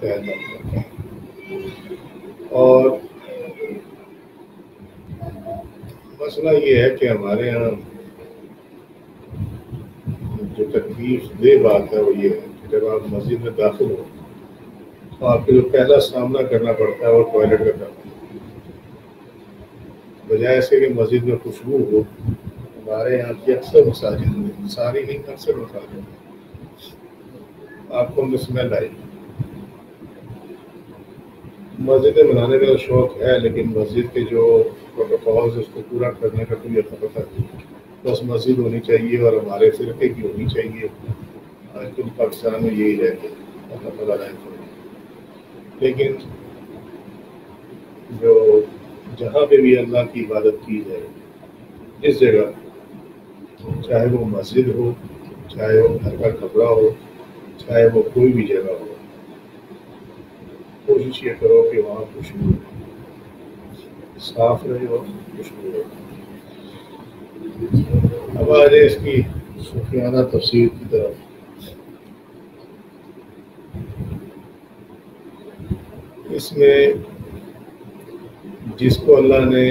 تحت کرتا ہے اور مسئلہ یہ ہے کہ ہمارے یہاں جو تکلیف دہ بات ہے وہ یہ ہے کہ جب آپ مسجد میں داخل ہو تو آپ کو جو پہلا سامنا کرنا پڑتا ہے وہ ٹوائلٹ کا کرنا بجائے سے کہ مسجد میں خوشبو ہو، ہمارے یہاں کی اکثر مساجد میں، ساری نہیں، اکثر مساجد میں۔ آپ کو اسمیل آئے گی مسجدیں بنانے کا شوق ہے، لیکن مسجد کے جو پروٹوکالز اس کو پورا کرنے کا کوئی پتہ نہیں بس مسجد ہونی چاہیے اور ہمارے فرقے کی ہونی چاہیے۔ آج کل پاکستان میں یہی رہ گیا۔ اللہ تعالیٰ لیکن جو جہاں پہ بھی اللہ کی عبادت کی جائے، اس جگہ چاہے وہ مسجد ہو، چاہے وہ گھر کا کپڑا ہو، چاہے وہ کوئی بھی جگہ ہو کوشش یہ کرو کہ وہاں خوشبو صاف رہے اور خوشبو رہے اب آ جائے اس کی صوفیانہ تفسیر کی طرف۔ اس میں جس کو اللہ نے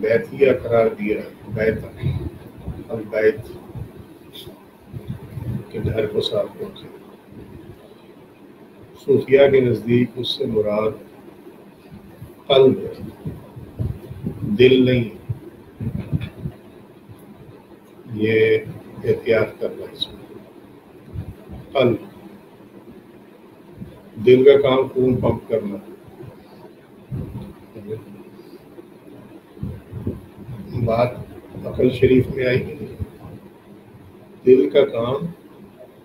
بیتیا قرار دیا بیت اب بیت کے گھر کو صاف رکھے صوفیہ کے نزدیک اس سے مراد قلب ہے۔ دل نہیں۔ یہ احتیاط کرنا اس میں۔ قلب۔ دل کا کام خون پمپ کرنا۔ بات عقل شریف میں آئی۔ نہیں دل کا کام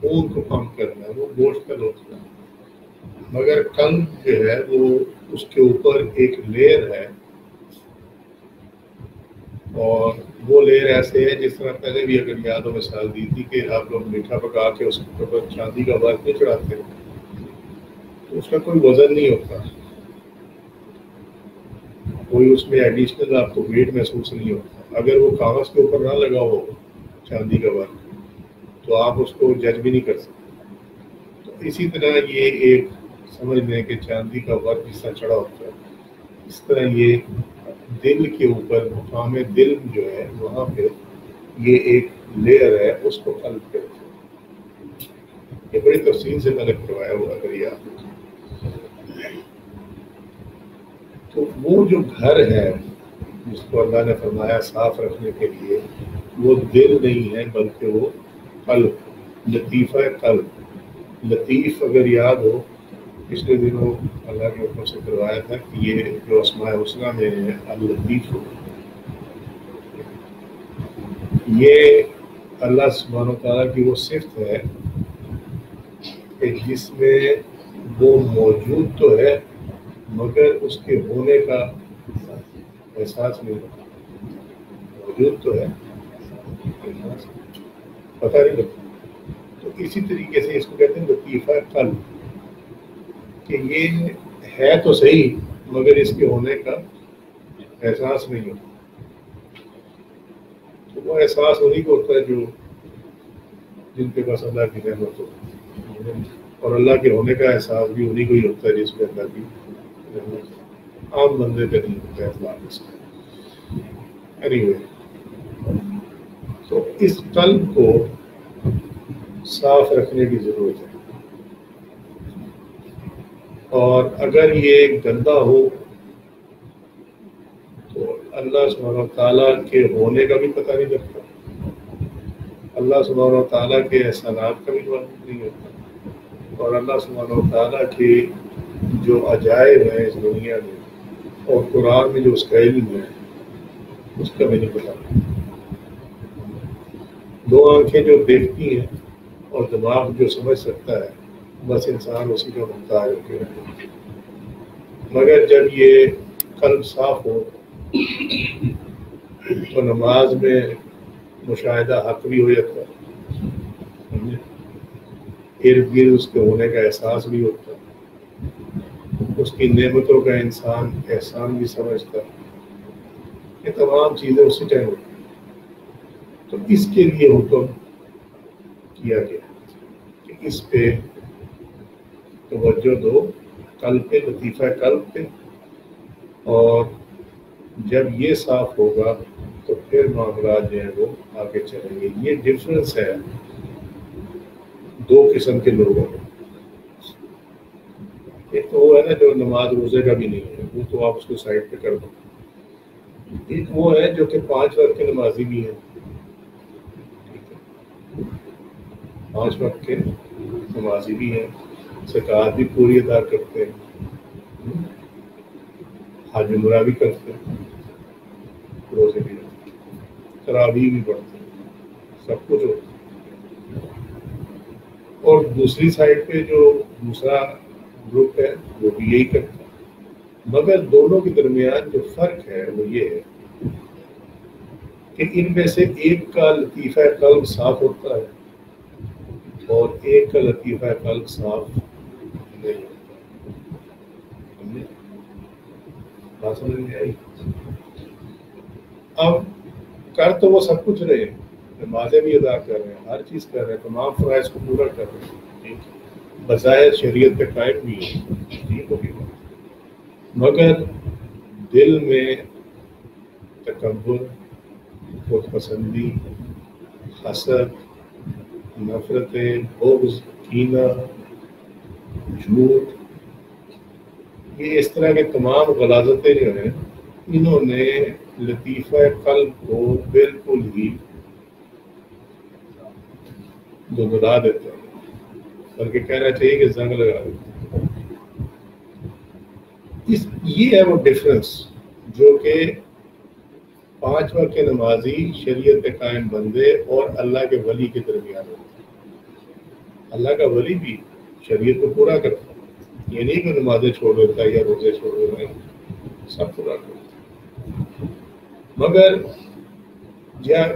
خون کو پمپ کرنا ہے وہ گوشت کا دوست ہے مگر قلب جو ہے وہ اس کے اوپر ایک لیر ہے اور وہ لیر ایسے ہے جس طرح پہلے بھی اگر یاد ہو مثال دی تھی کہ آپ لوگ میٹھا پکا کے اس کے اوپر چاندی کا ورق نہیں چڑھاتے، تو اس کا کوئی وزن نہیں ہوتا۔ کوئی اس میں ایڈیشنل آپ کو ویٹ محسوس نہیں ہوتا۔ اگر وہ کاغذ کے اوپر نہ لگا ہو چاندی کا ورق، تو آپ اس کو جج بھی نہیں کر سکتے۔ تو اسی طرح یہ ایک سمجھ لیں کہ چاندی کا ورق جس طرح چڑھا ہوتا ہے، اس طرح یہ دل کے اوپر، مقام دل جو ہے، وہاں پہ یہ ایک لیئر ہے، اس کو قلب کرتے یہ بڑی تفصیل سے میں نے کروایا ہوا، اگر یہ آپ تو وہ جو گھر ہے، جس کو اللہ نے فرمایا صاف رکھنے کے لیے، وہ دل نہیں ہے، بلکہ وہ قلب، لطیفہ قلب۔ لطیف اگر یاد ہو پچھلے دنوں اللہ کے اوپر سے کروایا تھا کہ یہ جو اسماء حسنہ میں ہے ہو۔ یہ اللہ سبحانہ و تعالیٰ کی وہ صفت ہے کہ جس میں وہ موجود تو ہے، مگر اس کے ہونے کا احساس نہیں ہوتا۔ موجود تو ہے پتہ نہیں لگتا۔ تو اسی طریقے سے اس کو کہتے ہیں لطیفہ قلب۔ کہ یہ ہے تو صحیح، مگر اس کے ہونے کا احساس نہیں ہوتا۔ تو وہ احساس انہیں کو ہوتا ہے جو جن کے پاس اللہ کی رحمت ہو۔ اور اللہ کے ہونے کا احساس بھی انہیں کو ہی ہوتا ہے جس پہ اللہ کی رحمت عام بندے پہ نہیں ہوتا ہے اخلاق اس کا اینی وے تو اس قلب کو صاف رکھنے کی ضرورت ہے۔ اور اگر یہ گندا ہو، تو اللہ سبحانہ تعالیٰ کے ہونے کا بھی پتہ نہیں لگتا۔ اللہ سبحانہ تعالیٰ کے احسانات کا بھی معلوم نہیں ہوتا اور اللہ سبحانہ تعالیٰ کے جو عجائب ہیں اس دنیا میں، اور قرآن میں جو اس کا علم ہے، اس کا بھی نہیں پتا دو آنکھیں جو دیکھتی ہیں اور دماغ جو سمجھ سکتا ہے بس انسان اسی کا محتاج ہو کے مگر جب یہ قلب صاف ہو، تو نماز میں مشاہدہ حق بھی ہو جاتا۔ ہے ارد گرد اس کے ہونے کا احساس بھی ہوتا۔ ہے اس کی نعمتوں کا انسان احسان بھی سمجھتا۔ یہ تمام چیزیں اسی ٹائم ہوتی تو اس کے لیے حکم کیا گیا کہ اس پہ توجہ دو قلب پہ لطیفہ قلب پہ۔ اور جب یہ صاف ہوگا تو پھر معاملات جو ہیں وہ آگے چلیں گے۔ یہ ڈفرینس ہے دو قسم کے لوگوں میں۔ ایک تو وہ ہے نا جو نماز روزے کا بھی نہیں ہے، وہ تو آپ اس کو سائڈ پہ کر دو۔ ایک وہ ہے جو کہ پانچ وقت کے نمازی بھی ہیں۔ پانچ وقت کے نمازی بھی ہیں۔ سکاط بھی پوری ادا کرتے ہیں۔ حاج عمرہ بھی کرتے ہیں۔ روزے بھی تراوی بھی پڑھتے ہیں۔ سب کچھ ہوتا اور دوسری سائڈ پہ جو دوسرا گروپ ہے، وہ بھی یہی کرتا ہے۔ مگر دونوں کے درمیان جو فرق ہے، وہ یہ ہے کہ ان میں سے ایک کا لطیفہ قلب صاف ہوتا ہے اور ایک کا لطیفہ قلب صاف نہیں ہوتا سمجھ میں آئی اب کر تو وہ سب کچھ رہے نمازیں بھی ادا کر رہے ہیں، ہر چیز کر رہے ہیں، تمام فرائض کو پورا کر رہے ہیں۔ بظاہر شریعت پہ قائم بھی ہے۔ مگر دل میں تکبر خود پسندی، حسد، نفرتیں، بغض، کینہ، جھوٹ یہ اس طرح کے تمام غلازتیں جو ہیں، انہوں نے لطیفہ قلب کو بالکل ہی دلا دیتا ہے بلکہ کہنا چاہیے کہ زنگ لگا دیتا اس، یہ ہے وہ ڈفرنس جو کہ پانچ وقت کے نمازی شریعت قائم بندے اور اللہ کے ولی کے درمیان ہوتے ہیں۔ اللہ کا ولی بھی شریعت کو پورا کرتا ہے۔ یہ نہیں کہ نمازیں چھوڑ دیتا ہے یا روزے چھوڑ دیتا ہے سب پورا کرتا مگر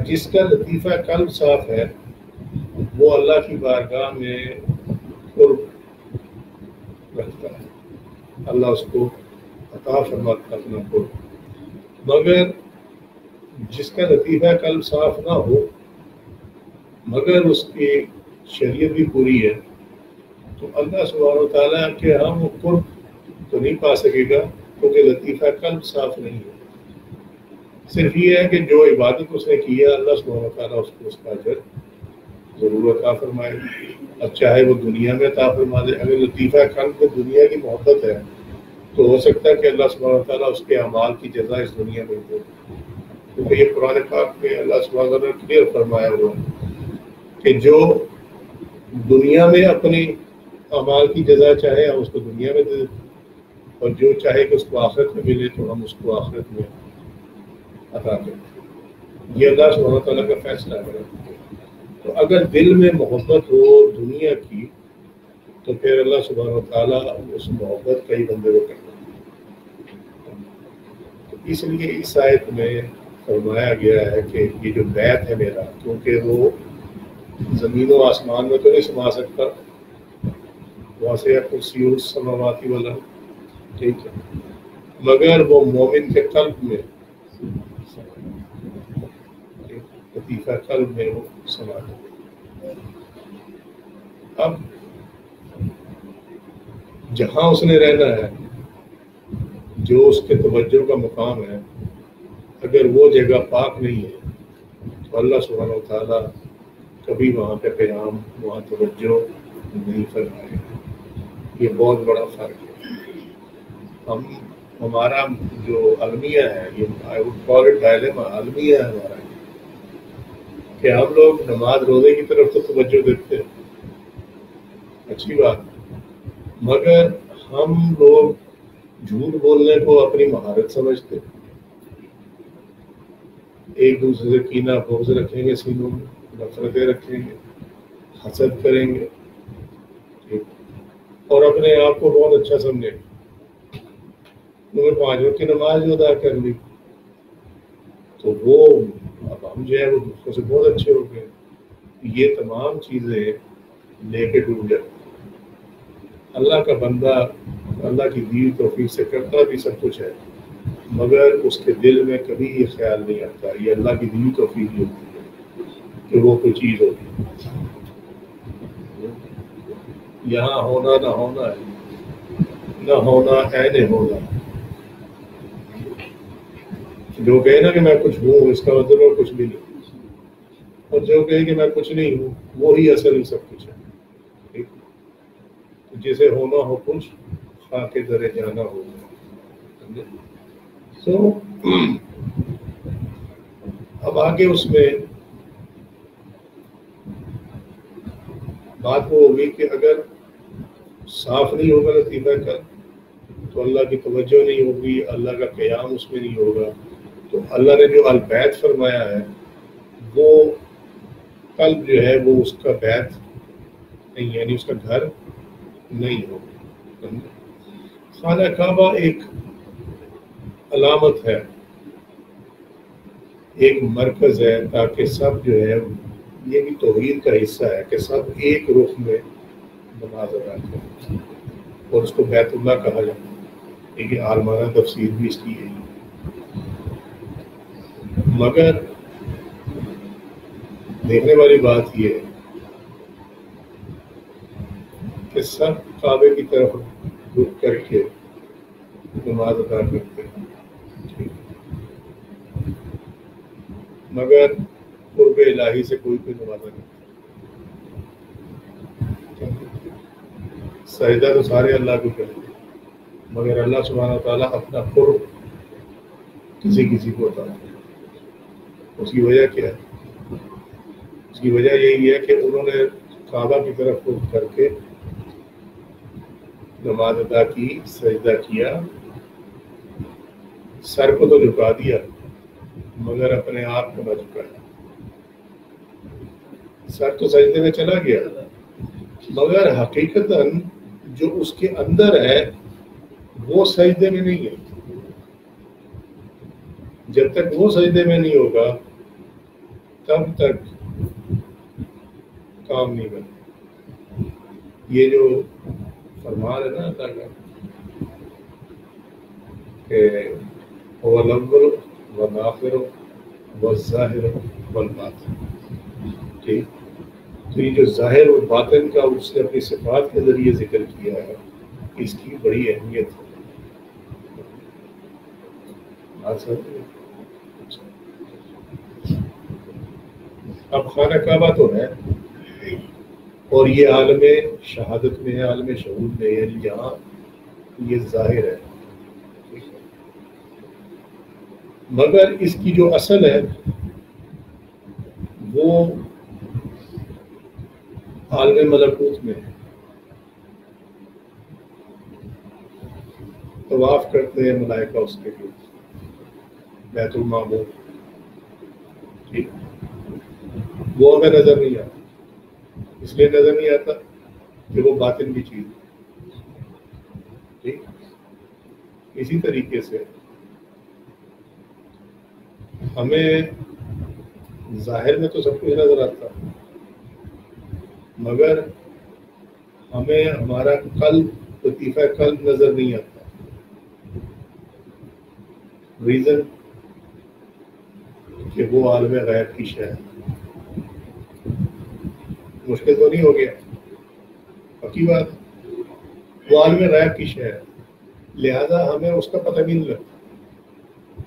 جس کا لطیفہ قلب صاف ہے، وہ اللہ کی بارگاہ میں قرب رکھتا ہے۔ اللہ اس کو عطا فرماتا اپنا قرب۔ مگر جس کا لطیفہ قلب صاف نہ ہو، مگر اس کی شریعت بھی پوری ہے۔ تو اللہ سبحانہ و تعالیٰ کے ہم وہ قرب تو نہیں پا سکے گا، کیونکہ لطیفہ قلب صاف نہیں ہے۔ صرف یہ ہے کہ جو عبادت اس نے کیا اللہ سبحانہ و تعالیٰ اس کو اس کا اجر ضرور عطا فرمائے۔ اب چاہے وہ دنیا میں عطا فرما دے، اگر لطیفہ قلب میں دنیا کی محبت ہے، تو ہو سکتا ہے کہ اللہ سبحانہ تعالیٰ اس کے اعمال کی جزا اس دنیا میں دے۔ کیونکہ یہ قرآن پاک میں اللہ سبحانہ تعالیٰ نے کلیئر فرمایا ہوا کہ جو دنیا میں اپنی اعمال کی جزا چاہے ہم اس کو دنیا میں دے اور جو چاہے کہ اس کو آخرت میں ملے تو ہم اس کو آخرت میں عطا کریں۔ یہ اللہ سبحانہ تعالیٰ کا فیصلہ ہے۔ تو اگر دل میں محبت ہو دنیا کی، تو پھر اللہ سبحانہ تعالیٰ اس محبت کا ہی بندے کو کرنا اس لیے اس آیت میں فرمایا گیا ہے کہ یہ جو بیت ہے میرا، کیونکہ وہ زمین و آسمان میں تو نہیں سما سکتا وہاں سے کرسی سماواتی والا۔ ٹھیک ہے۔ مگر وہ مومن کے قلب میں، لطیفہ قلب میں وہ سما اب جہاں اس نے رہنا ہے، جو اس کے توجہ کا مقام ہے، اگر وہ جگہ پاک نہیں ہے، تو اللہ سبحانہ و تعالیٰ کبھی وہاں پہ پیغام وہاں توجہ نہیں فرمائے۔ یہ بہت بڑا فرق ہے۔ ہم، ہمارا جو المیہ ہے، یہ ڈائلما المیہ ہے ہمارا۔ کہ ہم لوگ نماز روزے کی طرف تو توجہ دیتے ہیں۔ اچھی بات۔ مگر ہم لوگ جھوٹ بولنے کو اپنی مہارت سمجھتے ایک دوسرے سے کینا بوز رکھیں گے، سینوں میں نفرتیں رکھیں گے، حسد کریں گے۔ اور اپنے آپ کو بہت اچھا سمجھیں کیونکہ پانچ وقت کی نماز جو ادا کر لی۔ تو وہ اب ہم جو ہے وہ دوسروں سے بہت اچھے ہو گئے۔ یہ تمام چیزیں لے کے ڈوب جاتی اللہ کا بندہ اللہ کی دیر توفیق سے کرتا بھی سب کچھ ہے، مگر اس کے دل میں کبھی یہ خیال نہیں آتا، یہ اللہ کی دیر توفیق ہوتی ہے کہ وہ کوئی چیز ہوتی یہاں ہونا نہ ہونا ہے، نہ ہونا ہے ہونا۔ جو کہے نا کہ میں کچھ ہوں، اس کا مطلب کچھ بھی نہیں۔ اور جو کہے کہ میں کچھ نہیں ہوں، وہی اصل سب کچھ ہے۔ جسے ہونا ہو کچھ خواہ کے ذرے جانا ہو۔ تو اب آگے اس میں بات وہ ہوگی کہ اگر صاف نہیں ہوگا، لطیفہ کا۔ تو اللہ کی توجہ نہیں ہوگی، اللہ کا قیام اس میں نہیں ہوگا۔ تو اللہ نے جو البیت فرمایا ہے، وہ قلب جو ہے، وہ اس کا بیت نہیں یعنی اس کا گھر نہیں ہوگا۔ خانہ کعبہ ایک علامت ہے، ایک مرکز ہے، تاکہ سب جو ہے، یہ بھی توحید کا حصہ ہے کہ سب ایک رخ میں نماز ادا کریں اور اس کو بیت اللہ کہا جاتا ہے لیکن عالمانہ تفسیر بھی اس کی ہے۔ مگر دیکھنے والی بات یہ ہے کہ سب کعبے کی طرف رک کر کے نماز ادا کرتے ہیں۔ مگر قرب الہی سے کوئی کوئی نوازا نہیں سجدہ تو سارے اللہ کو کریں مگر اللہ سبحانہ تعالیٰ اپنا قرب کسی کسی کو ہوتا اس کی وجہ کیا ہے؟ اس کی وجہ یہی ہے کہ انہوں نے کعبہ کی طرف رخ کر کے نماز ادا کی، سجدہ کیا۔ سر کو تو جھکا دیا، مگر اپنے آپ کو نہ جھکایا۔ سر تو سجدے میں چلا گیا، مگر حقیقت جو اس کے اندر ہے، وہ سجدے میں نہیں ہے۔ جب تک وہ سجدے میں نہیں ہوگا، تب تک کام نہیں بنے۔ یہ جو فرمان ہے نا اللہ کا کہ وہ لمبر و نافر و ظاہر و ٹھیک؟ تو یہ جو ظاہر اور باطن کا اس نے اپنی صفات کے ذریعے ذکر کیا ہے، اس کی بڑی اہمیت ہے۔ اب خانہ کعبہ تو ہے، اور یہ عالم شہادت میں ہے، عالم شہود میں یعنی یہاں یہ ظاہر ہے۔ مگر اس کی جو اصل ہے، وہ عالم ملکوت میں طواف کرتے ہیں ملائکہ اس کے لیے۔ بیت المعمور۔ ٹھیک۔ وہ ہمیں نظر نہیں آتا۔ اس لیے نظر نہیں آتا کہ وہ باطن کی چیز ٹھیک۔ اسی طریقے سے ہمیں ظاہر میں تو سب کچھ نظر آتا۔ مگر ہمیں ہمارا قلب، لطیفہ قلب نظر نہیں آتا۔ ریزن کہ وہ عالم غیب کی شہر مشکل تو نہیں ہو گیا۔ پکی بات، وہ عالم غیب کی شہر لہذا ہمیں اس کا پتہ بھی نہیں لگتا۔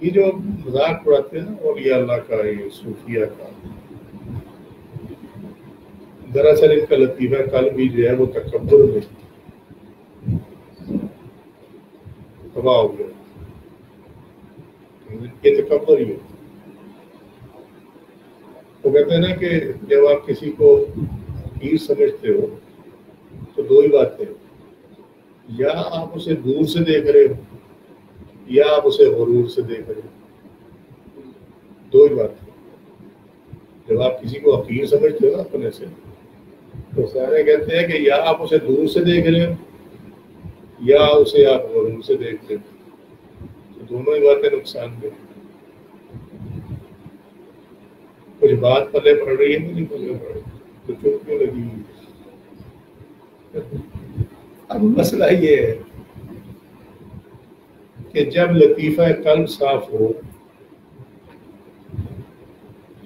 یہ جو مذاق اڑاتے ہیں اور یہ اللہ کا، یہ صوفیہ کا دراصل ان کا لطیفہ کل بھی جو ہے وہ تکبر میں تباہ ہو گیا۔ یہ تکبر ہی وہ کہتے ہیں نا کہ جب آپ کسی کو پیر سمجھتے ہو تو دو ہی باتیں یا آپ اسے دور سے دیکھ رہے ہو یا آپ اسے غرور سے دیکھ رہے ہو۔ دو ہی باتیں جب آپ کسی کو حقیر سمجھتے ہو نا اپنے سے تو سارے کہتے ہیں کہ یا آپ اسے دور سے دیکھ رہے ہو یا اسے آپ غرور سے دیکھتے ہو۔ تو دونوں ہی باتیں نقصان دہ کچھ بات پلے پڑ رہی ہے نہیں پلے پڑ رہی تو چپ کیوں لگی؟ اب مسئلہ یہ ہے کہ جب لطیفہ قلب صاف ہو،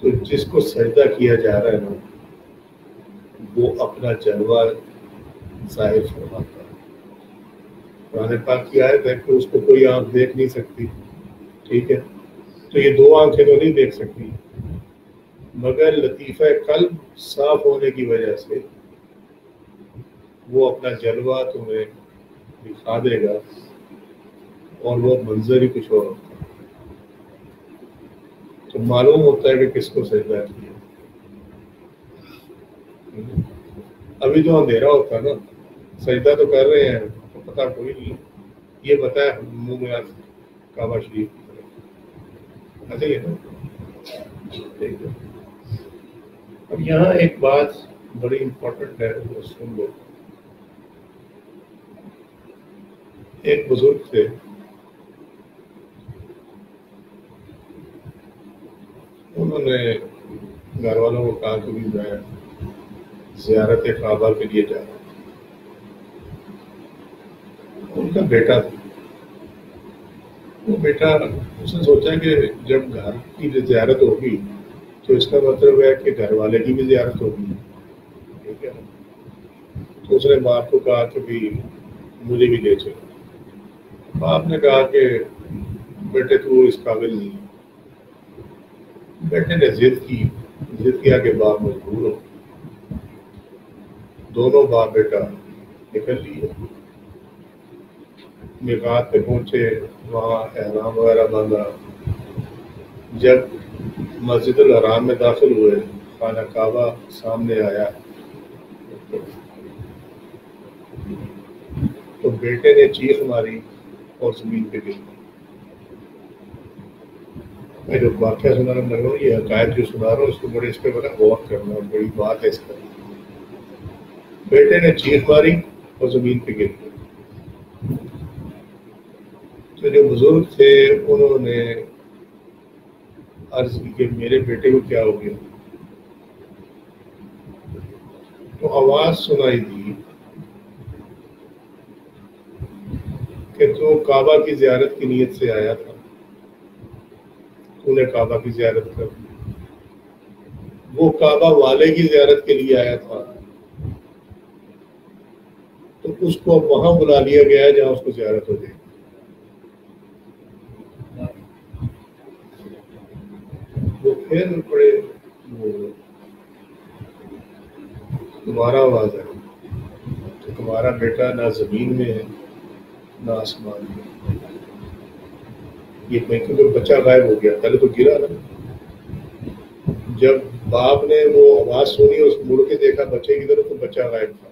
تو جس کو سجدہ کیا جا رہا ہے نا وہ اپنا جلوہ ظاہر فرماتا ہے۔ قرآن پاک کی آیت ہے کہ اس کو کوئی آنکھ دیکھ نہیں سکتی۔ ٹھیک ہے؟ تو یہ دو آنکھیں تو نہیں دیکھ سکتی۔ مگر لطیفہ قلب صاف ہونے کی وجہ سے وہ اپنا جلوہ تمہیں دکھا دے گا اور وہ منظر ہی کچھ اور ہوتا ہے۔ تو معلوم ہوتا ہے کہ کس کو سجدہ کیا۔ ابھی تو اندھیرا ہوتا ہے نا سجدہ تو کر رہے ہیں تو پتا کوئی نہیں یہ پتا ہے منہ میں کعبہ شریف ایسے ہی ہے اب یہاں ایک بات بڑی امپورٹنٹ ہے وہ سن لو ایک بزرگ تھے انہوں نے گھر والوں کو کہا کہ بھی میں زیارت کعبہ کے لیے جا رہا ہوں۔ ان کا بیٹا تھا۔ وہ بیٹا اس نے سوچا کہ جب گھر کی زیارت ہوگی تو اس کا مطلب ہے کہ گھر والے کی بھی زیارت ہوگی۔ ٹھیک ہے تو اس نے باپ کو کہا کہ بھی مجھے بھی لے چلو باپ نے کہا کہ بیٹے تو اس قابل نہیں۔ بیٹے نے ضد کی۔ ضد کیا کہ باپ مجبور ہو۔ دونوں باپ بیٹا نکل لیے نکات پہ پہنچے، وہاں احرام وغیرہ باندھا۔ جب مسجد الحرام میں داخل ہوئے، خانہ کعبہ سامنے آیا۔ تو بیٹے نے چیخ ماری اور زمین پہ گر میں جو واقعہ سنا رہا ہوں یہ عقائد جو سنا رہا ہوں، اس کو بڑے اس پہ بڑا غور کرنا، بڑی بات ہے اس کا بیٹے نے چیخ ماری اور زمین پہ گر گئے تو جو بزرگ تھے، انہوں نے عرض کی کہ میرے بیٹے کو کیا ہو گیا؟ تو آواز سنائی دی کہ تو کعبہ کی زیارت کی نیت سے آیا تھا۔ تو نے کعبہ کی زیارت کر وہ کعبہ والے کی زیارت کے لیے آیا تھا۔ تو اس کو وہاں بلا لیا گیا ہے جہاں اس کو زیارت ہو جائے وہ پھر بڑے تمہارا آواز ہے۔ تو تمہارا بیٹا نہ زمین میں ہے، نہ آسمان میں۔ یہ کیونکہ بچہ غائب ہو گیا؟ پہلے تو گرا نا جب باپ نے وہ آواز سنی اس مڑ کے دیکھا بچے کی طرف، تو بچہ غائب تھا۔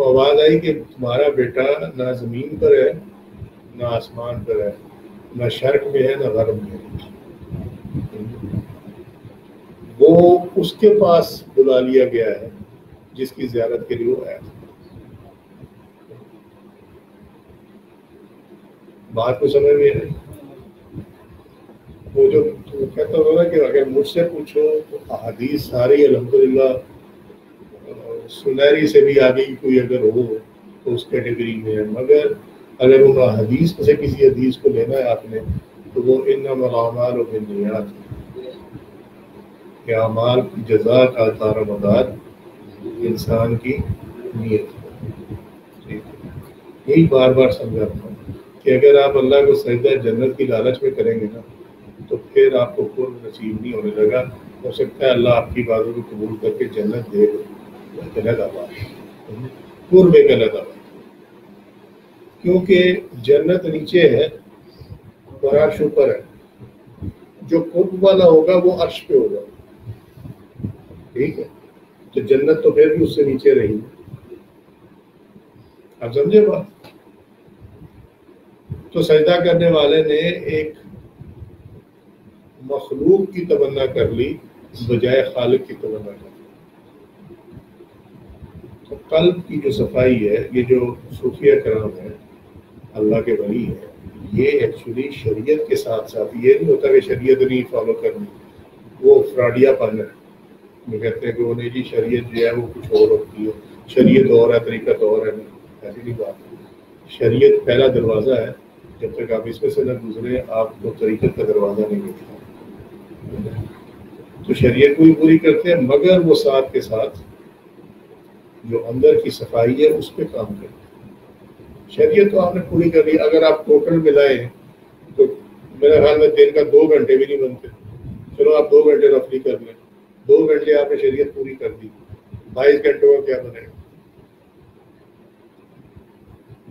تو آواز آئی کہ تمہارا بیٹا نہ زمین پر ہے، نہ آسمان پر ہے، نہ شرق میں ہے، نہ غرب میں ہے۔ وہ اس کے پاس بلا لیا گیا ہے، جس کی زیارت کے لیے وہ آیا تھا۔ بات کو سمجھ میں نہیں وہ جو کہتا ہوگا کہ اگر مجھ سے پوچھو تو احادیث ساری الحمد للہ سنہری سے بھی آگے کوئی اگر ہو تو اس کیٹیگری میں ہے۔ مگر اگر ان حدیث سے کسی حدیث کو لینا ہے آپ نے تو وہ ان ملامال و بنیاد کہ اعمال کی جزا کا تار مدار انسان کی نیت یہی بار بار سمجھاتا ہوں کہ اگر آپ اللہ کو سجدہ جنت کی لالچ میں کریں گے نا تو پھر آپ کو قرب نصیب نہیں ہونے لگا۔ ہو سکتا ہے اللہ آپ کی باتوں کو قبول کر کے جنت دے۔ غلط آباد قرب غلط آباد کیونکہ جنت نیچے ہے اور عرش اوپر ہے۔ جو قرب والا ہوگا، وہ عرش پہ ہوگا۔ ٹھیک ہے؟ تو جنت تو پھر بھی اس سے نیچے رہی۔ آپ سمجھے بات؟ تو سجدہ کرنے والے نے ایک مخلوق کی تمنا کر لی، بجائے خالق کی تمنا کر لی۔ تو قلب کی جو صفائی ہے، یہ جو صوفیہ کرام ہے، اللہ کے ولی ہے، یہ ایکچولی شریعت کے ساتھ ساتھ، یہ نہیں ہوتا کہ شریعت نہیں فالو کرنی۔ وہ فراڈیا پن ہے وہ کہتے ہیں کہ وہ نہیں جی شریعت جو ہے وہ کچھ اور ہوتی ہے۔ شریعت اور ہے، طریقت اور ہے۔ ایسی نہیں بات۔ شریعت پہلا دروازہ ہے۔ جب تک آپ اس میں سے نہ گزرے، آپ کو طریقت کا دروازہ نہیں ملتا۔ تو شریعت کو بھی پوری کرتے ہیں، مگر وہ ساتھ کے ساتھ جو اندر کی صفائی ہے، اس پہ کام کرتے شریعت تو آپ نے پوری کر لی۔ اگر آپ ٹوٹل ملائیں تو میرے خیال میں دن کا دو گھنٹے بھی نہیں بنتے۔ چلو آپ دو گھنٹے رفلی کر لیں۔ دو گھنٹے آپ نے شریعت پوری کر دی۔ بائیس گھنٹوں کا کیا بنے؟ گا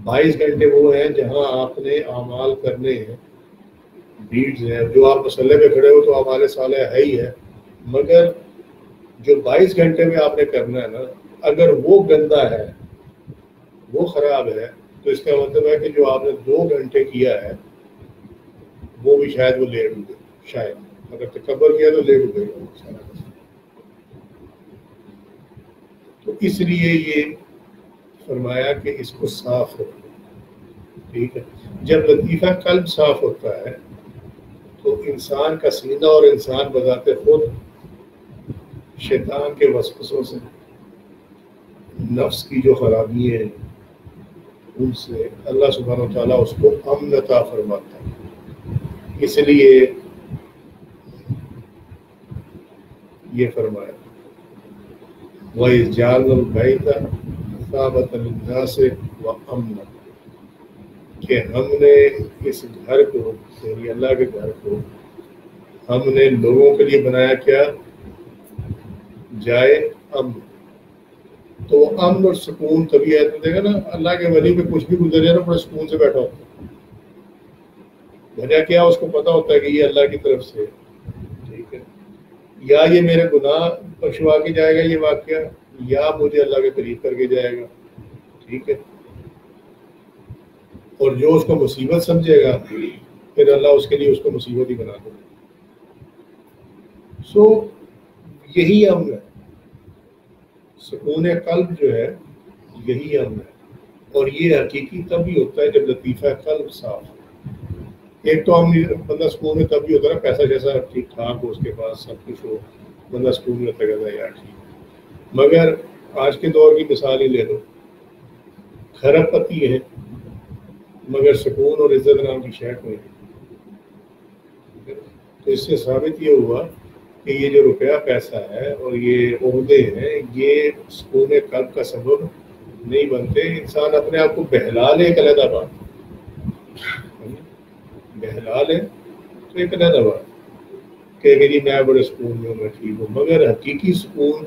بائیس گھنٹے وہ ہیں جہاں آپ نے اعمال کرنے ہیں بیڈز ہیں۔ جو آپ مسئلے پہ کھڑے ہو تو ہمارے سال ہے ہی ہے۔ مگر جو بائیس گھنٹے میں آپ نے کرنا ہے نا اگر وہ گندا ہے، وہ خراب ہے، تو اس کا مطلب ہے کہ جو آپ نے دو گھنٹے کیا ہے، وہ بھی شاید وہ لیٹ ہو گئے، شاید۔ اگر تکبر کیا تو لیٹ ہو گئے۔ تو اس لیے یہ فرمایا کہ اس کو صاف رکھو۔ ٹھیک ہے۔ جب لطیفہ قلب صاف ہوتا ہے، تو انسان کا سینہ اور انسان بذات خود شیطان کے وسوسوں سے نفس کی جو خرابی ہیں ان سے اللہ سبحانہ و تعالیٰ اس کو امن عطا فرماتا ہے۔ اس لیے یہ فرمایا وہ جال البیت ثابت الناس و امن کہ ہم نے اس گھر کو یعنی اللہ کے گھر کو، ہم نے لوگوں کے لیے بنایا کیا؟ جائے امن۔ تو امن اور سکون تبھی ہے۔ دے گا نا، اللہ کے ولی پہ کچھ بھی گزر جائے نا، بڑے سکون سے بیٹھا ہوتا ہے وجہ کیا اس کو پتا ہوتا ہے کہ یہ اللہ کی طرف سے ٹھیک ہے۔ یا یہ میرے گناہ پشوا کے جائے گا، یہ واقعہ، یا مجھے اللہ کے قریب کر کے جائے گا۔ ٹھیک ہے۔ اور جو اس کو مصیبت سمجھے گا، پھر اللہ اس کے لیے اس کو مصیبت ہی بنا دے سو یہی امن ہے۔ سکون قلب جو ہے، یہی امن ہے۔ اور یہ حقیقی تب ہی ہوتا ہے جب لطیفہ قلب صاف ہو۔ ایک تو ہم بندہ سکون میں تب ہی ہوتا ہے پیسہ جیسا ٹھیک ٹھاک ہو، اس کے پاس سب کچھ ہو، بندہ سکون میں تگا یار ٹھیک مگر آج کے دور کی مثال ہی لے لو۔ خراب پتی ہے مگر سکون اور عزت نام کی شہر نہیں۔ تو اس سے ثابت یہ ہوا کہ یہ جو روپیہ پیسہ ہے اور یہ عہدے ہیں، یہ سکون قلب کا سبب نہیں بنتے۔ انسان اپنے آپ کو بہلا لے ایک علیحدہ بات۔ بہلا لے تو ایک علیحدہ بات۔ کہ جی میں بڑے سکون میں ہوں، میں ٹھیک ہوں، مگر حقیقی سکون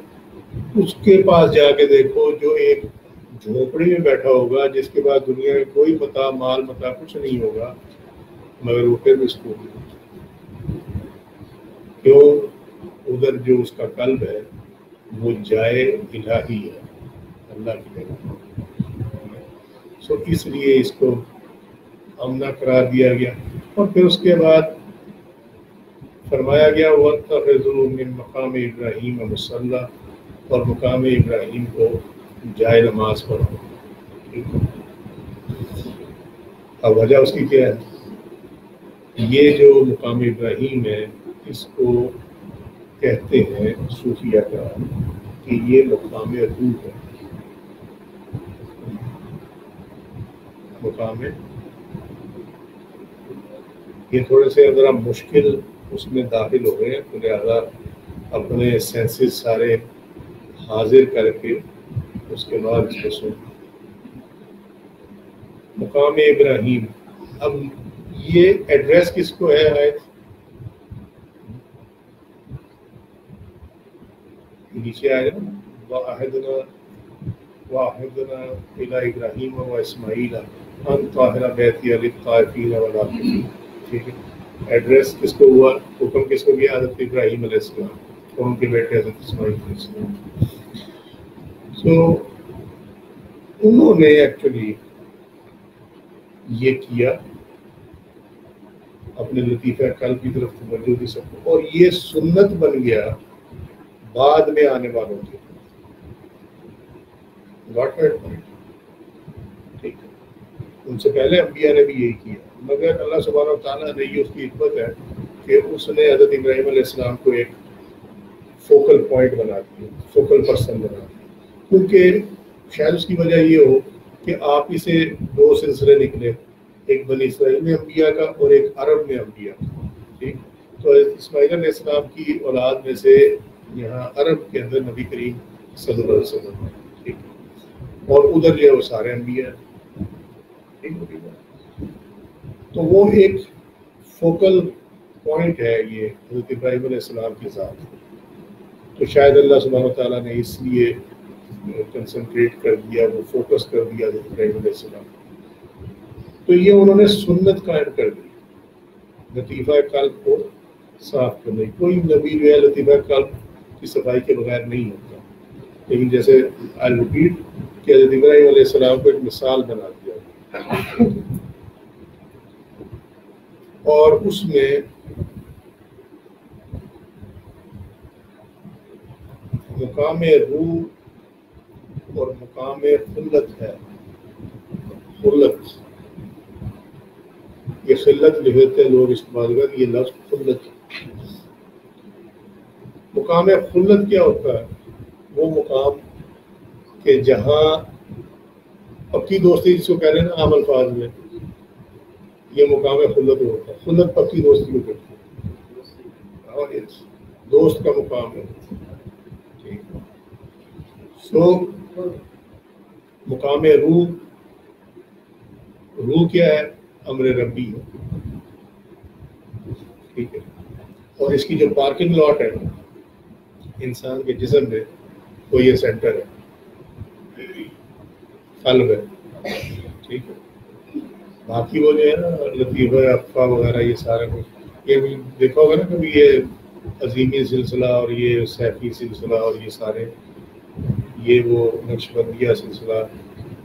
اس کے پاس جا کے دیکھو جو ایک جھونپڑی میں بیٹھا ہوگا، جس کے بعد دنیا میں کوئی پتا مال متا کچھ نہیں ہوگا، مگر وہ پھر بھی سکون کیوں؟ ادھر جو اس کا قلب ہے، وہ جائے الہی ہے۔ اللہ کی جگہ سو اس لیے اس کو امنا قرار دیا گیا۔ اور پھر اس کے بعد فرمایا گیا وقت مقام ابراہیم مسلح اور مقام ابراہیم کو جائے نماز پڑھو۔ اب وجہ اس کی کیا ہے؟ یہ جو مقام ابراہیم ہے، اس کو کہتے ہیں صوفیہ کا کہ یہ مقام روح ہے۔ مقام یہ تھوڑے سے ذرا مشکل اس میں داخل ہو گئے ہیں، تو لہٰذا اپنے سینسز سارے حاضر کر کے اس کے بعد اس کو سن مقام ابراہیم۔ اب یہ ایڈریس کس کو ہے نیچے آئے نا واحدنا واحدنا الى ابراہیم و اسماعیل ان طاہرہ بیتی علی طائفین و ٹھیک ہے؟ ایڈریس کس کو ہوا؟ حکم کس کو کیا حضرت ابراہیم علیہ السلام اور ان کے بیٹے حضرت اسماعیل علیہ السلام. تو انہوں نے ایکچولی یہ کیا، اپنے لطیفہ کل کی طرف توجہ دی سب کو، اور یہ سنت بن گیا بعد میں آنے والوں کے ٹھیک ان سے پہلے انبیاء نے بھی یہی کیا۔ مگر اللہ سبحانہ تعالیٰ نے یہ اس کی حکمت ہے کہ اس نے حضرت ابراہیم علیہ السلام کو ایک فوکل پوائنٹ بنا دیا فوکل پرسن بنا دیا۔ کیونکہ شاید اس کی وجہ یہ ہو کہ آپ ہی سے دو سلسلے نکلے ایک بنی اسرائیل میں انبیاء کا اور ایک عرب میں انبیاء کا۔ ٹھیک۔ تو اسماعیل علیہ السلام کی اولاد میں سے یہاں عرب کے اندر نبی کریم صلی اللہ علیہ وسلم ٹھیک اور ادھر جو ہے وہ سارے انبیاء تو وہ ایک فوکل پوائنٹ ہے یہ حضرت ابراہیم علیہ السلام کے ساتھ۔ تو شاید اللہ سبحانہ تعالیٰ نے اس لیے کنسنٹریٹ کر دیا، وہ فوکس کر دیا حضرت ابراہیم علیہ السلام۔ تو یہ انہوں نے سنت قائم کر دی۔ لطیفہ قلب کو صاف کرنے کوئی نبی جو ہے لطیفہ قلب کی صفائی کے بغیر نہیں ہوتا۔ لیکن جیسے آئی رپیٹ کہ حضرت ابراہیم علیہ السلام کو ایک مثال بنا دیا۔ اور اس میں مقام روح اور مقام خلت ہے۔ خلت۔ یہ خلت لکھتے ہیں، لوگ استعمال کر یہ لفظ خلت مقام خلت کیا ہوتا ہے؟ وہ مقام کہ جہاں پکی دوستی جس کو کہہ رہے ہیں نا عام الفاظ میں، یہ مقام خلت ہوتا ہے۔ خلت پکی دوستی کو کہتے ہیں۔ دوست کا مقام ہے۔ سو مقام روح روح کیا ہے؟ امر ربی ٹھیک ہے۔ اور اس کی جو پارکنگ لاٹ ہے انسان کے جسم میں وہ یہ سینٹر ہے۔ قلب ہے ٹھیک ہے۔ باقی وہ جو ہے نا، لطیفہ، افواہ وغیرہ، یہ سارے کچھ۔ یہ بھی دیکھا ہوگا نا کبھی یہ عظیمی سلسلہ اور یہ سیفی سلسلہ اور یہ سارے، یہ وہ نقش بندیہ سلسلہ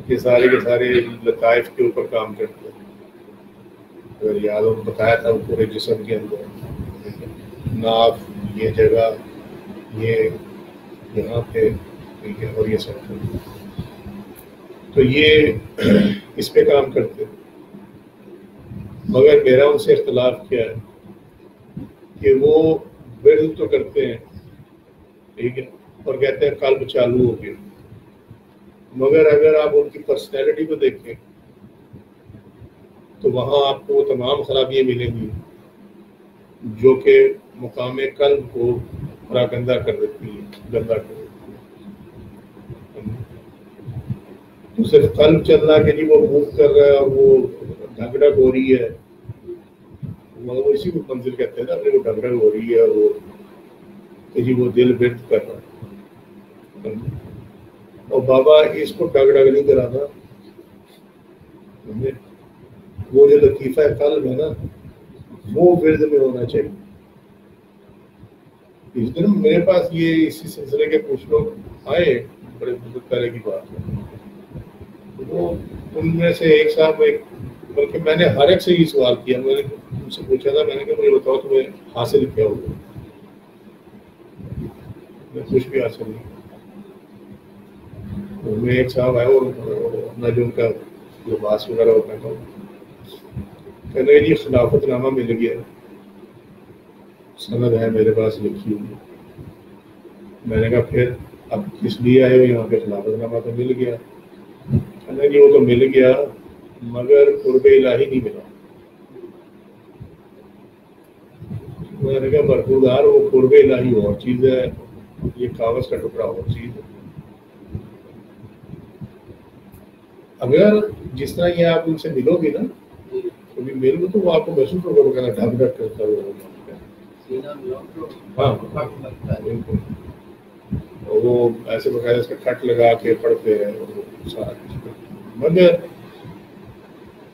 یہ سارے کے سارے لطائف کے اوپر کام کرتے ہیں۔ اگر یاد ہو، بتایا تھا پورے جسم کے اندر۔ ناف، یہ جگہ یہ یہاں پہ اور یہ سب تو یہ اس پہ کام کرتے مگر میرا ان سے اختلاف کیا ہے کہ وہ ورد تو کرتے ہیں، ٹھیک ہے، اور کہتے ہیں قلب چالو ہو گیا۔ مگر اگر آپ ان کی پرسنالٹی کو دیکھیں، تو وہاں آپ کو تمام خرابیاں ملیں گی جو کہ مقام قلب کو بڑا گندا کر دیتی ہے، گندا کر دیتی ہے۔ تو صرف قلب چل رہا کہ جی وہ موو کر رہا ہے اور وہ ڈھک ڈھک ہو رہی ہے۔ وہ اسی کو منزل کہتے ہیں نا وہ ڈھک ڈھک ہو رہی ہے وہ کہ جی وہ دل برد کر رہا ہے۔ اور بابا اس کو ڈگ ڈگ نہیں کرانا۔ وہ جو لطیفہ قلب ہے نا، وہ ورد میں ہونا چاہیے۔ اس دن میرے پاس یہ اسی سلسلے کے کچھ لوگ آئے، بڑے بزرگ طرح کی بات۔ وہ ان میں سے ایک صاحب ایک، بلکہ میں نے ہر ایک سے یہ سوال کیا، میں نے ان سے پوچھا تھا، میں نے کہا، مجھے بتاؤ تمہیں حاصل کیا ہوگا میں کچھ بھی حاصل نہیں ان میں ایک صاحب آئے اور اپنا جو ان کا لباس وغیرہ ہوتا ہے کہنے جی خلافت نامہ مل گیا۔ سند ہے، میرے پاس لکھی ہوئی میں نے کہا، پھر اب کس لیے آئے ہو، یہاں پہ خلافت نامہ تو مل گیا۔ کہنے جی وہ تو مل گیا، مگر قرب الہی نہیں ملا۔ میں نے کہا برفودار وہ قرب الہی اور چیز ہے۔ یہ کاغذ کا ٹکڑا اور چیز ہے۔ اگر جس طرح یہ آپ ان سے ملو گے نا کبھی مل گئے تو وہ آپ کو محسوس ہوگا، وہ کہنا ڈھک ڈھک کرتا ہوا ہاں۔ وہ ایسے بقاعدہ اس کا کٹ لگا کے پڑھتے ہیں۔ مگر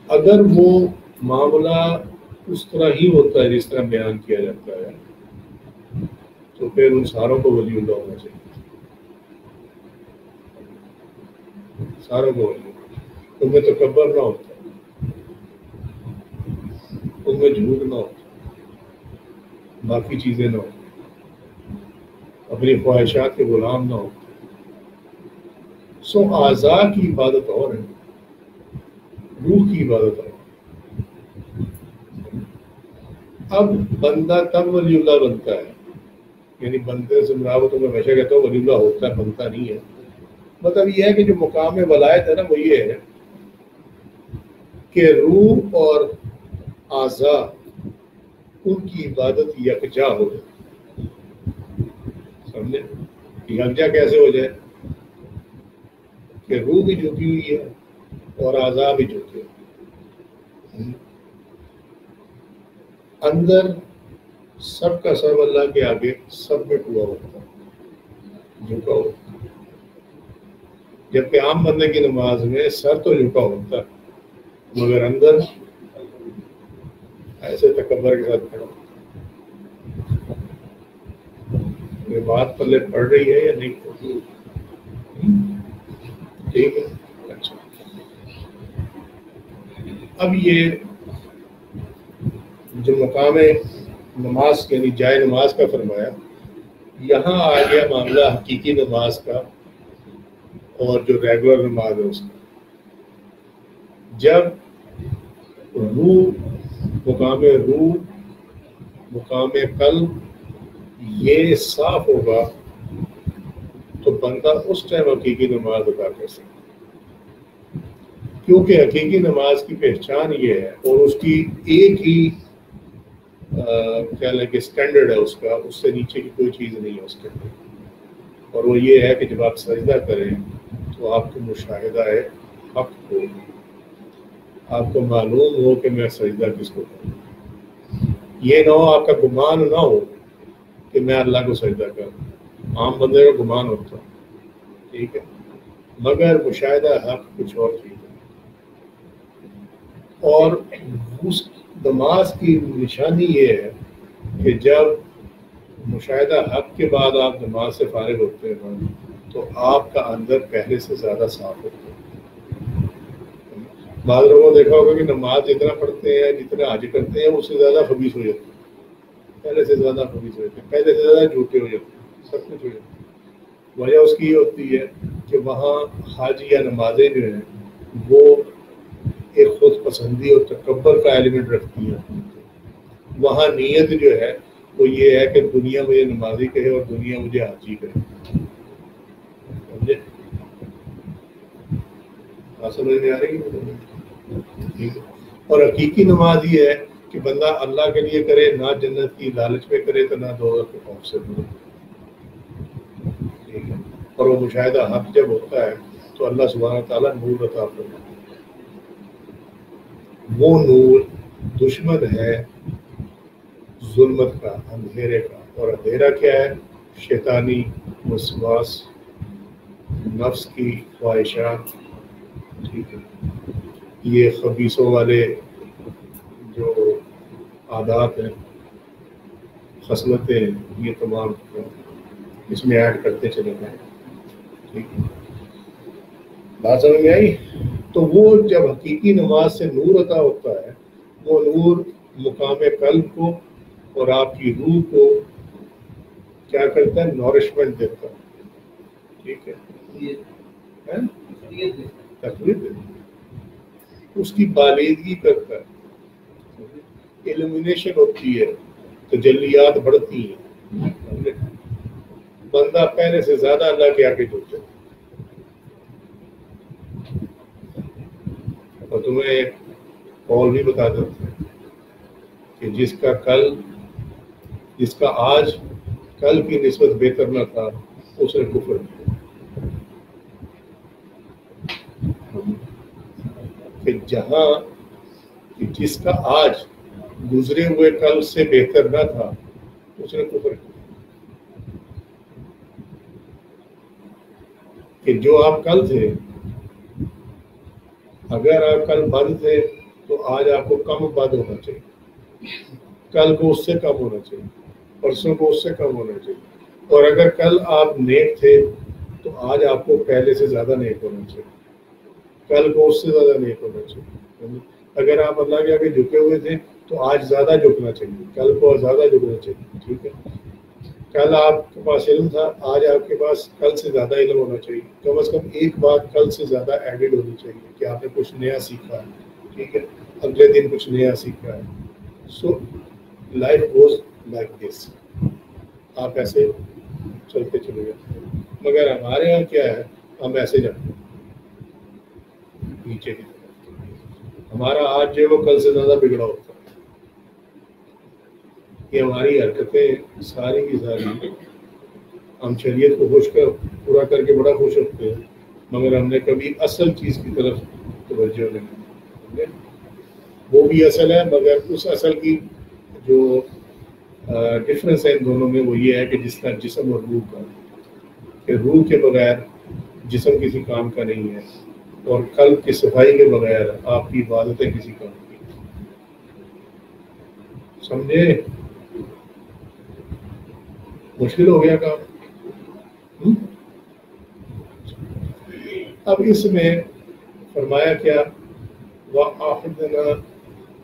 اگر وہ معاملہ اس طرح ہی ہوتا ہے جس طرح بیان کیا جاتا ہے، تو پھر ان ساروں کو ولی اللہ ہونا چاہیے۔ ساروں کو ولی ان میں تو کبر نہ ہوتا۔ ان میں جھوٹ نہ ہو باقی چیزیں نہ ہو اپنی خواہشات کے غلام نہ ہو سو اعضاء کی عبادت اور ہے۔ روح کی عبادت اور۔ اب بندہ تب ولی اللہ بنتا ہے۔ یعنی بندے سے مراد تو میں ہمیشہ کہتا ہوں ولی اللہ ہوتا ہے، بنتا نہیں ہے۔ مطلب یہ ہے کہ جو مقام ولایت ہے نا، وہ یہ ہے کہ روح اور اعضا ان کی عبادت یکجا ہو جائے۔ سمجھے؟ یکجا کیسے ہو جائے؟ کہ روح بھی جھکی ہوئی ہے اور اعضا بھی جھکے اندر سب کا سب اللہ کے آگے سب میں ہوا ہوتا جھکا ہوتا جبکہ عام بندے کی نماز میں سر تو جھکا ہوتا مگر اندر ایسے تکبر کے ساتھ کھڑا یہ بات پلے پڑ رہی ہے یا نہیں ٹھیک ہے اچھا اب یہ جو مقام نماز یعنی جائے نماز کا فرمایا یہاں آ گیا معاملہ حقیقی نماز کا اور جو ریگولر نماز ہے اس کا جب روح، مقام روح، مقام قلب، یہ صاف ہوگا تو بندہ اس ٹائم حقیقی نماز ادا کر سکتا کیونکہ حقیقی نماز کی پہچان یہ ہے اور اس کی ایک ہی کیا لیں کہ اسٹینڈرڈ ہے اس کا، اس سے نیچے کی کوئی چیز نہیں ہے اس کے اندر۔ اور وہ یہ ہے کہ جب آپ سجدہ کریں تو آپ کو مشاہدہ ہے حق ہو آپ کو معلوم ہو کہ میں سجدہ کس کو کروں؟ یہ نہ ہو آپ کا گمان نہ ہو کہ میں اللہ کو سجدہ کروں۔ عام بندے کا گمان ہوتا ٹھیک ہے؟ مگر مشاہدہ حق کچھ اور چیز ہے۔ اور اس نماز کی نشانی یہ ہے کہ جب مشاہدہ حق کے بعد آپ نماز سے فارغ ہوتے ہیں تو آپ کا اندر پہلے سے زیادہ صاف ہوتا ہے۔ بعض لوگوں نے دیکھا ہوگا کہ نماز جتنا پڑھتے ہیں، جتنا حج کرتے ہیں، اس سے زیادہ خبیص ہو جاتے ہیں۔ پہلے سے زیادہ خبیص ہو جاتے ہیں۔ پہلے سے زیادہ جھوٹے ہو جاتے ہیں۔ سب کچھ ہو جاتا ہے۔ وجہ اس کی یہ ہوتی ہے کہ وہاں حج یا نمازیں جو ہیں، وہ ایک خود پسندی اور تکبر کا ایلیمنٹ رکھتی ہیں۔ وہاں نیت جو ہے، وہ یہ ہے کہ دنیا مجھے نمازی کہے اور دنیا مجھے حاجی کہے۔ سمجھے؟ سمجھ میں آ رہی ہے؟ اور حقیقی نماز یہ ہے کہ بندہ اللہ کے لیے کرے، نہ جنت کی لالچ میں کرے تو نہ دو کے خوف سے اور وہ مشاہدہ حق جب ہوتا ہے تو اللہ سبحانہ تعالیٰ نور عطا فرماتا ہے۔ وہ نور دشمن ہے ظلمت کا، اندھیرے کا۔ اور اندھیرا کیا ہے؟ شیطانی وسواس، نفس کی خواہشات۔ ٹھیک ہے۔ یہ خبیصوں والے جو عادات ہیں خصلتیں یہ تمام اس میں ایڈ کرتے چلے گئے ٹھیک۔ ہے بات سمجھ میں آئی؟ تو وہ جب حقیقی نماز سے نور عطا ہوتا ہے وہ نور مقام قلب کو اور آپ کی روح کو کیا کرتا ہے؟ نورشمنٹ دیتا ہے۔ ٹھیک ہے۔ اس کی بالیدگی کرتا ہے ایلومینیشن ہوتی ہے، تجلیات بڑھتی ہیں۔ بندہ پہلے سے زیادہ اللہ کے آگے جڑتا ہے اور تمہیں ایک قول بھی بتا دیتے ہیں کہ جس کا کل، جس کا آج، کل کی نسبت بہتر نہ تھا، اس نے کفر کیا۔ کہ جہاں جس کا آج گزرے ہوئے کل سے بہتر نہ تھا، اس نے کفر کہ جو آپ کل تھے، اگر آپ کل بند تھے تو آج آپ کو کم بند ہونا چاہیے۔ کل کو اس سے کم ہونا چاہیے، پرسوں کو اس سے کم ہونا چاہیے۔ اور اگر کل آپ نیک تھے تو آج آپ کو پہلے سے زیادہ نیک ہونا چاہیے۔ کل کو اس سے زیادہ نیک ہونا چاہیے۔ اگر آپ اللہ کے آگے جھکے ہوئے تھے تو آج زیادہ جھکنا چاہیے۔ کل کو اور زیادہ جھکنا چاہیے، ٹھیک ہے؟ کل آپ کے پاس علم تھا، آج آپ کے پاس کل سے زیادہ علم ہونا چاہیے۔ کم از کم ایک بات کل سے زیادہ ایڈڈ ہونی چاہیے کہ آپ نے کچھ نیا سیکھا ہے، ٹھیک ہے؟ اگلے دن کچھ نیا سیکھا ہے۔ So life goes like this آپ ایسے چلتے چلے گئے مگر ہمارے یہاں کیا ہے؟ ہم ایسے جاتے ہیں۔ نیچے۔ ہمارا آج جو وہ کل سے زیادہ بگڑا ہوتا ہے۔ کہ ہماری حرکتیں ساری کی ساری۔ ہم شریعت کو خوش کر، پورا کر کے بڑا خوش ہوتے ہیں، مگر ہم نے کبھی اصل چیز کی طرف توجہ نہیں وہ بھی اصل ہے، مگر اس اصل کی جو ڈفرینس ہے ان دونوں میں، وہ یہ ہے کہ جس طرح جسم اور روح کا کہ روح کے بغیر جسم کسی کام کا نہیں ہے۔ اور قلب کی صفائی کے بغیر آپ کی عبادتیں کسی کام کی سمجھے؟ مشکل ہو گیا کام۔ اب اس میں فرمایا کیا؟ وَآخِدْنَا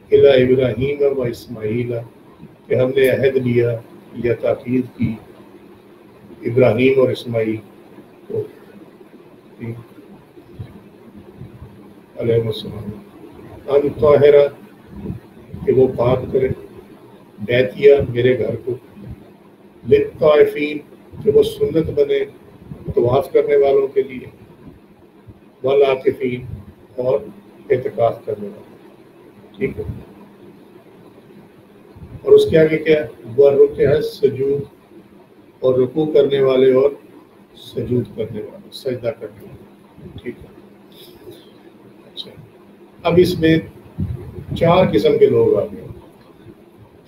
إِلَىٰ إِبْرَاهِيمَ وَإِسْمَعِيلَ کہ ہم نے عہد لیا یا تاکید کی ابراہیم اور اسماعیل کو۔ علیہ السلام۔ ان طاہرہ کہ وہ پاک کرے۔ بیتیا میرے گھر کو۔ لطائفین کہ وہ سنت بنے طواف کرنے والوں کے لیے۔ ولاقفین اور اعتکاف کرنے والے ٹھیک ہے۔ اور اس کے آگے کیا وہ رک ہے سجود اور رکو کرنے والے اور سجود کرنے والے، سجدہ کرنے والے۔ ٹھیک ہے۔ اب اس میں چار قسم کے لوگ آ گئے۔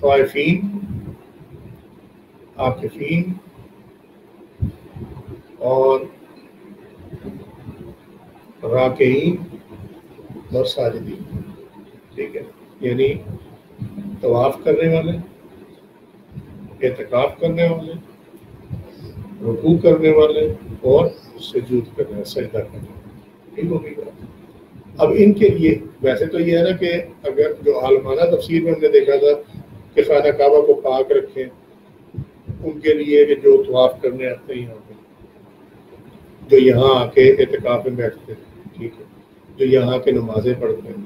طائفین عاقفین اور راکعین اور ساجدین۔ ٹھیک ہے؟ یعنی طواف کرنے والے، اعتکاف کرنے والے، رکوع کرنے والے اور سجود کرنے والے، سجدہ کرنے والے۔ ٹھیک ہوگی بات۔ اب ان کے لیے ویسے تو یہ ہے نا کہ اگر جو عالمانہ تفسیر میں ہم نے دیکھا تھا کہ خانہ کعبہ کو پاک رکھیں، ان کے لیے کہ جو طواف کرنے آتے ہیں یہاں پہ، جو یہاں آ کے اعتکاف میں بیٹھتے ہیں، ٹھیک ہے، جو یہاں کے نمازیں پڑھتے ہیں،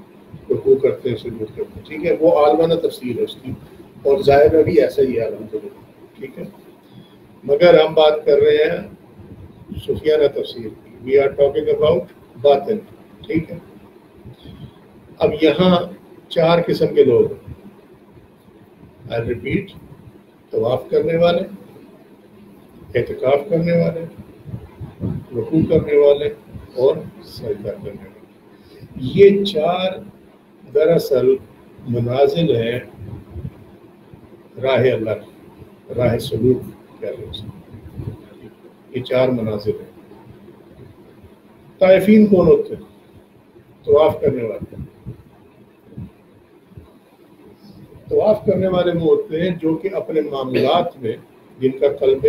رکوع کرتے ہیں، سجود کرتے ہیں، ٹھیک ہے، وہ عالمانہ تفصیل ہے اس کی، اور ظاہر میں بھی ایسا ہی ہے الحمد للہ ٹھیک ہے۔ مگر ہم بات کر رہے ہیں سفیانہ تفصیل کی وی آر ٹاکنگ اباؤٹ باطن، ٹھیک ہے۔ اب یہاں چار قسم کے لوگ آئی ریپیٹ طواف کرنے والے احتکاف کرنے والے، رکوع کرنے والے اور سجدہ کرنے والے۔ یہ چار دراصل منازل ہیں راہ اللہ، راہ سلوک کیا یہ چار مناظر ہیں۔ طائفین کون ہوتے ہیں؟ طواف کرنے والے۔ طواف کرنے والے وہ ہوتے ہیں جو کہ اپنے معاملات میں جن کا قلب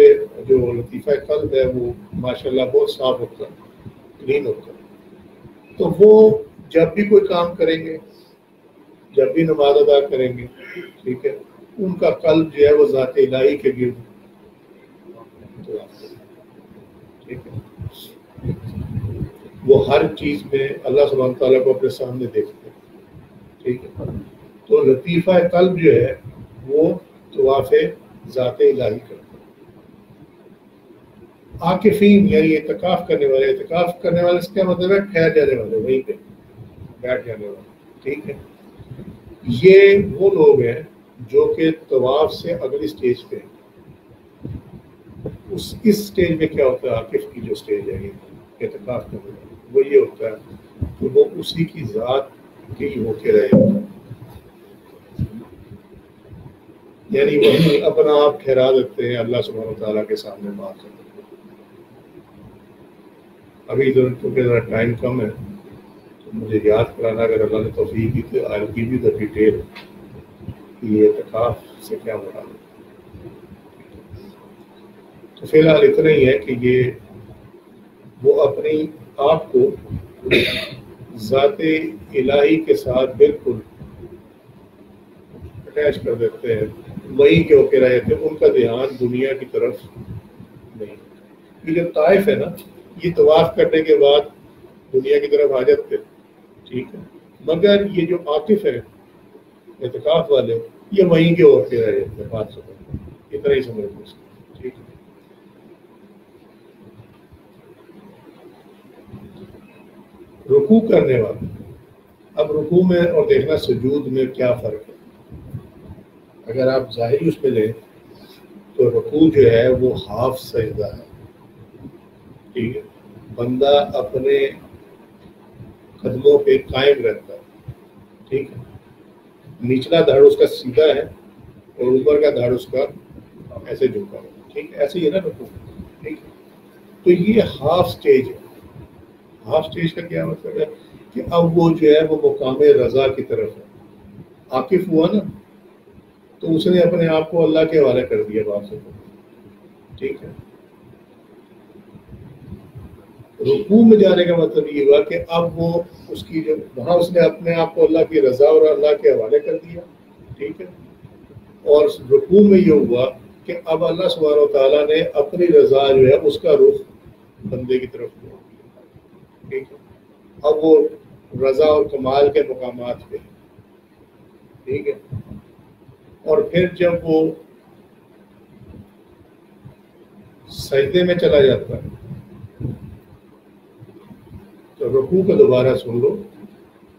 جو لطیفہ قلب ہے، وہ ماشاءاللہ بہت صاف ہوتا ہے، کلین ہوتا ہے۔ تو وہ جب بھی کوئی کام کریں گے، جب بھی نماز ادا کریں گے، ٹھیک ہے، ان کا قلب جو ہے وہ ذات الہی کے گرد ٹھیک ہے۔ وہ ہر چیز میں اللہ سبحانہ تعالیٰ کو اپنے سامنے دیکھتے ہیں۔ ٹھیک ہے۔ تو لطیفہ قلب جو ہے وہ طواف ذات الہی کرتے ہیں آکفین یعنی اعتکاف کرنے والے، اعتکاف کرنے والے اس کا مطلب ہے ٹھہر جانے والے، وہیں پہ بیٹھ جانے والے، ٹھیک ہے؟ یہ وہ لوگ ہیں جو کہ طواف سے اگلی سٹیج پہ اس اس سٹیج میں کیا ہوتا ہے؟ عاقف کی جو سٹیج ہے یہ اعتکاف کرنے وہ یہ ہوتا ہے کہ وہ اسی کی ذات کے ہو کے رہے۔ یعنی وہی اپنا آپ ٹھہرا دیتے ہیں، اللہ سبحانہ تعالیٰ کے سامنے بات کرتے ابھی ادھر کیونکہ ذرا ٹائم کم ہے، تو مجھے یاد کرانا اگر اللہ نے توفیق کی تو I give you the detail یہ اعتکاف سے کیا مراد تو فی الحال اتنا ہی ہے کہ یہ وہ اپنی آپ کو ذات الہی کے ساتھ بالکل اٹیچ کر دیتے ہیں۔ وہی کے ہو کے رہے تھے، ان کا دھیان دنیا کی طرف نہیں۔ یہ جو طائف ہے نا، یہ طواف کرنے کے بعد دنیا کی طرف آ جاتے ٹھیک ہے۔ مگر یہ جو عاقف ہے اعتکاف والے، یہ وہیں کے ہوتے رہے تھے۔ بات سمجھ اتنا ہی سمجھ لو۔ ٹھیک ہے۔ رکوع کرنے والے۔ اب رکوع میں اور دیکھنا سجود میں کیا فرق ہے؟ اگر آپ ظاہری اس پہ لیں تو رکوع جو ہے وہ ہاف سجدہ ہے۔ ٹھیک ہے؟ بندہ اپنے قدموں پہ قائم رہتا ہے۔ ٹھیک ہے؟ نچلا دھڑ اس کا سیدھا ہے اور اوپر کا دھڑ اس کا ایسے جھکا ہوا ٹھیک؟ ہے ایسے ہی ہے نا رکوع۔ ٹھیک ہے؟ تو یہ ہاف سٹیج ہے۔ ہاف سٹیج کا کیا مطلب ہے؟ کہ اب وہ جو ہے وہ مقام رضا کی طرف ہے۔ عاقف ہوا نا؟ تو اس نے اپنے آپ کو اللہ کے حوالے کر دیا باپ سے ٹھیک ہے۔ رکوع میں جانے کا مطلب یہ ہوا کہ اب وہ اس کی جو وہاں اس نے اپنے آپ کو اللہ کی رضا اور اللہ کے حوالے کر دیا۔ ٹھیک ہے۔ اور رکوع میں یہ ہوا کہ اب اللہ سبحانہ و تعالیٰ نے اپنی رضا جو ہے اس کا رخ بندے کی طرف ہوا ٹھیک ہے۔ اب وہ رضا اور کمال کے مقامات پہ۔ ٹھیک ہے۔ اور پھر جب وہ سجدے میں چلا جاتا ہے، تو رکوع کو دوبارہ سن لو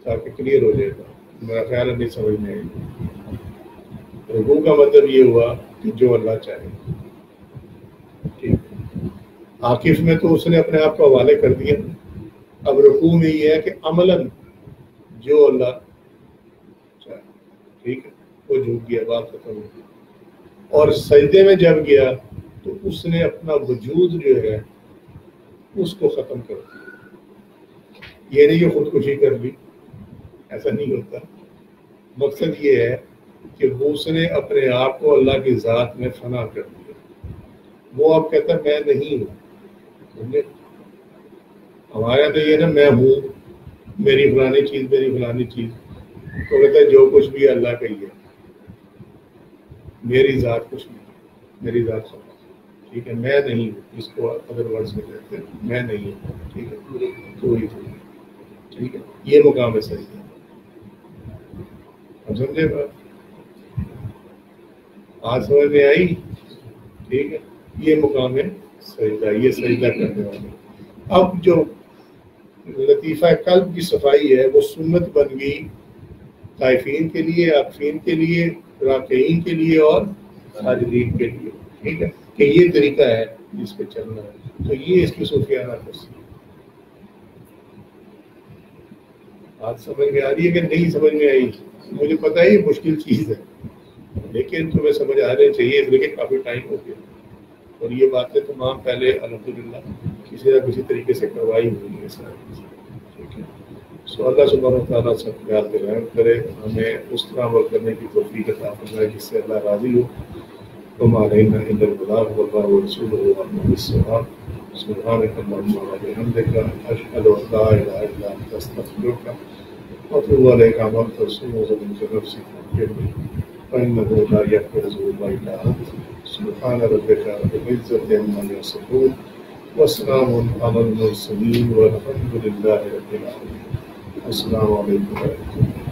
تاکہ کلیئر ہو جائے گا۔ میرا خیال نہیں سمجھ میں آئے گا رکوع کا مطلب یہ ہوا کہ جو اللہ چاہے۔ ٹھیک۔ عاقف میں تو اس نے اپنے آپ کو حوالے کر دیا۔ اب رکوع میں یہ ہے کہ عملاً جو اللہ وہ جھوک گیا بات ختم ہو گئی۔ اور سجدے میں جب گیا تو اس نے اپنا وجود جو ہے اس کو ختم کر دیا۔ یہ نہیں کہ خودکشی کر لی، ایسا نہیں ہوتا۔ مقصد یہ ہے کہ وہ اس نے اپنے آپ کو اللہ کی ذات میں فنا کر دیا۔ وہ اب کہتا ہے، میں نہیں ہوں۔ ہمارے یہاں تو یہ نا، میں ہوں، میری فلانی چیز، میری فلانی چیز۔ تو کہتا ہے، جو کچھ بھی اللہ کا ہی ہے۔ میری ذات کچھ نہیں، میری ذات سب۔ ٹھیک ہے، میں نہیں ہوں۔ اس کو ادر ورڈس میں کہتے ہیں، میں نہیں ہوں۔ ٹھیک ہے، تو ہی تو۔ ٹھیک ہے، یہ مقام ہے صحیح۔ اب سمجھے بات؟ آج سمجھ میں آئی؟ ٹھیک ہے، یہ مقام ہے سجدہ، یہ سجدہ کرنے والے اب جو لطیفہ قلب کی صفائی ہے، وہ سنت بن گئی۔ طائفین کے لیے عقفین کے لیے راکعین کے لیے اور حاجرین کے لیے، ٹھیک ہے؟ کہ یہ طریقہ ہے جس پہ چلنا ہے۔ تو یہ اس کی صوفیانہ تصویر بات سمجھ میں آ رہی ہے کہ نہیں سمجھ میں آئی؟ مجھے پتا ہے یہ مشکل چیز ہے۔ لیکن تمہیں سمجھ آ رہے چاہیے اس لیے کافی ٹائم ہو گیا۔ اور یہ باتیں تمام پہلے الحمد للہ کسی نہ کسی طریقے سے کروائی ہوئی ہے ساری۔ ہے سو اللہ سبحانہ تعالیٰ سب خیال کے رحم کرے، ہمیں اس طرح عمل کرنے کی توفیق عطا فرمائے جس سے اللہ راضی ہو۔ ہمارے اندر البلاغ، واللہ ورسول اللہ السلام سبحانك اللهم وبحمدك اشهد ان لا اله الا انت استغفرك واتوب اليك عملت رسول ظلمت نفسي فاغفرني فانه لا يغفر الذنوب الا انت۔ سبحان ربك رب العزه عما يصفون وسلام على المرسلين والحمد لله رب العالمين assalamu alaikum.